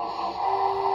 Oh,